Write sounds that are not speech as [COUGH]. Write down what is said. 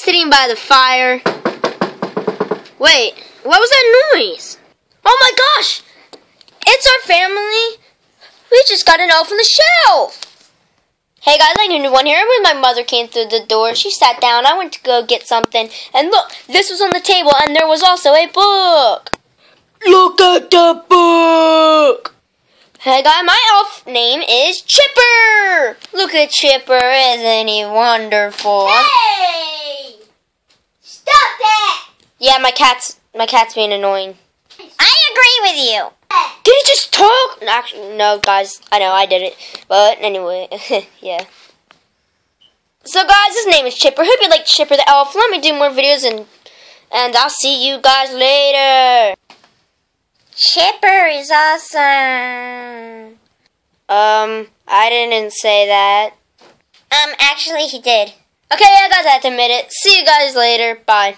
sitting by the fire. Wait, what was that noise? Oh my gosh! It's our family. We just got an elf on the shelf. Hey guys, I knew one here. When my mother came through the door, she sat down. I went to go get something, and look, this was on the table, and there was also a book. Look at the book. Hey guys, my elf name is Chipper. Look at Chipper, isn't he wonderful? Hey! Yeah, my cat's my cat's being annoying. I agree with you. Did he just talk? Actually, no, guys. I know I did it, but anyway, [LAUGHS] yeah. So, guys, his name is Chipper. Hope you like Chipper the Elf. Let me do more videos, and and I'll see you guys later. Chipper is awesome. Um, I didn't say that. Um, actually, he did. Okay, yeah, guys, I have to admit it. See you guys later. Bye.